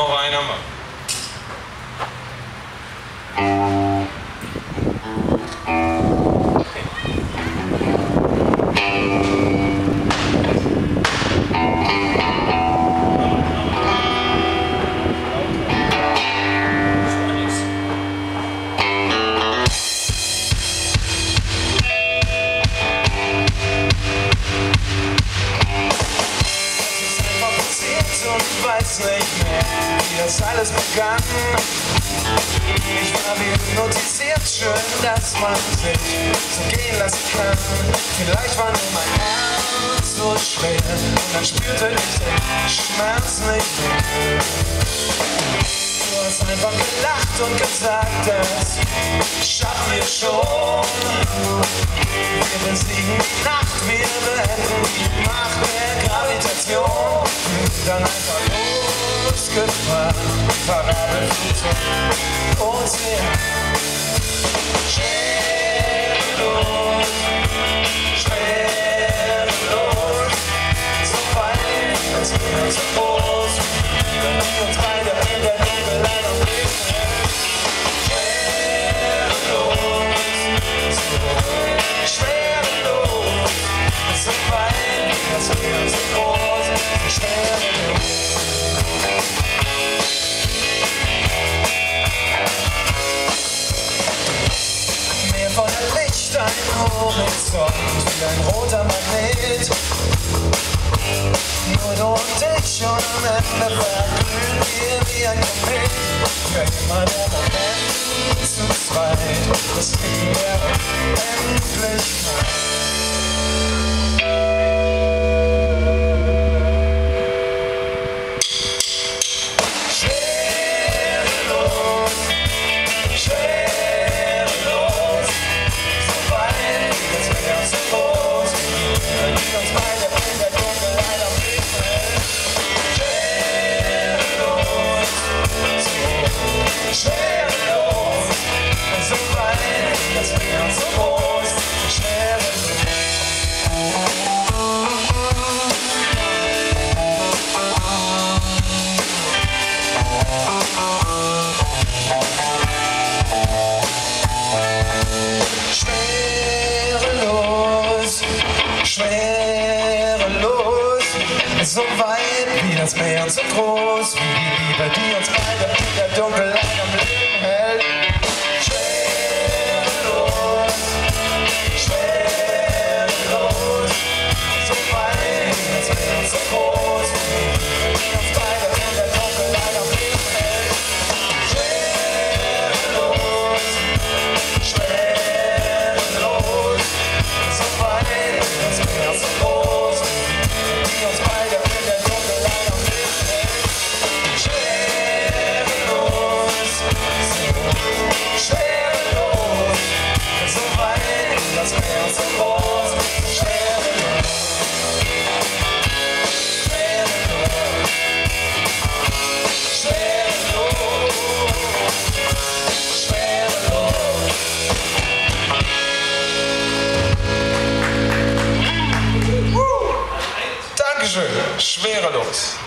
Não vai, né, mano? Und weiß nicht mehr, wie das alles begann. Ich war wie hypnotisiert, schön, dass man sich so gehen lassen kann. Vielleicht war nur mein Herz so schwer und dann spürte ich den Schmerz nicht mehr. Du hast einfach gelacht und gesagt, das schaffen wir schon. Wir besiegen die Nacht, wir beenden die. Dann einfach losgefahren, Parabelflugzeug, Ozean. Schwerelos, ein roter Magnet. Nur du und ich und am Ende verglühen wir wie ein Komet. Für immer der Moment zu zweit, das Leben der So weit wie das Meer und so groß wie die Liebe, die uns beide in der Dunkelheit am Leben hält. Schwerelos, schwerelos, so weit wie das Meer und so groß. Dankeschön, schwerelos.